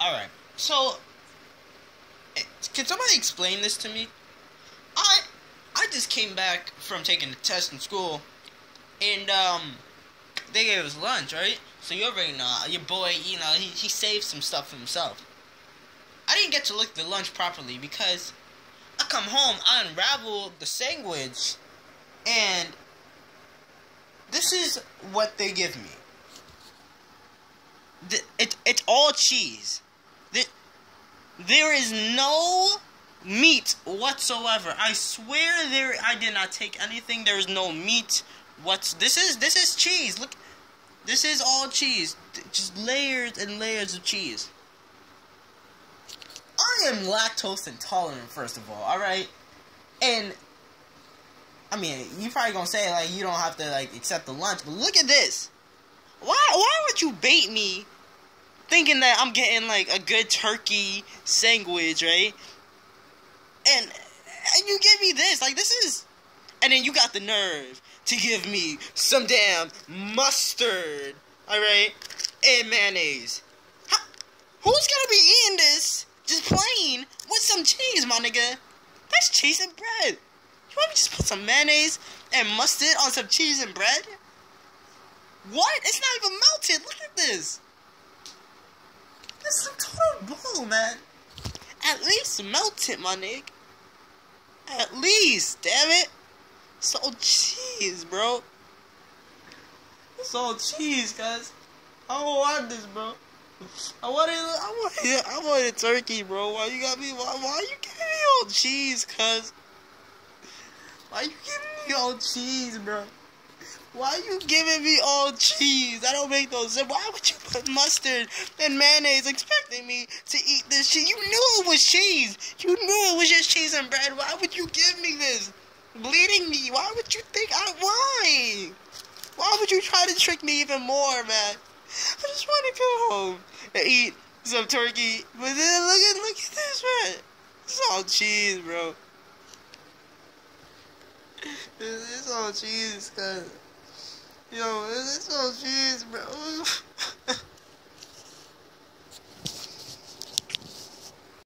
All right. So, eh, can somebody explain this to me? I I just came back from taking a test in school, and um, they gave us lunch, right? So you already know your boy. You know he he saved some stuff for himself. I didn't get to look at the lunch properly because I come home, I unravel the sandwich, and this is what they give me. The, it, it's all cheese. The, there is no meat whatsoever. I swear there I did not take anything. There is no meat. What's this is this is cheese. Look, this is all cheese. Just layers and layers of cheese. I am lactose intolerant, first of all. All right, and I mean, you probably gonna say like you don't have to like accept the lunch, but look at this. Why why would you bait me thinking that I'm getting like a good turkey sandwich, right? And and you give me this, like this is and then you got the nerve to give me some damn mustard, alright? And mayonnaise. How, who's gonna be eating this just plain with some cheese, my nigga? That's cheese and bread. You want me to just put some mayonnaise and mustard on some cheese and bread? What? It's not even melted. Look at this. Bull, man. At least melt it, my nigga. At least, damn it. All cheese, bro. All cheese, guys. I don't want this, bro. I wanted, I wanted, I want wanted turkey, bro. Why you got me? Why, why you giving me all cheese, cuz? Why you giving me all cheese, bro? Why are you giving me all cheese? I don't make sense. Why would you put mustard and mayonnaise expecting me to eat this cheese? You knew it was cheese. You knew it was just cheese and bread. Why would you give me this? Bleeding me. Why would you think I why? Why would you try to trick me even more, man? I just want to go home and eat some turkey. But then look at look at this, man. It's all cheese, bro. Cheese, cuz. Yo, it's all cheese, bro.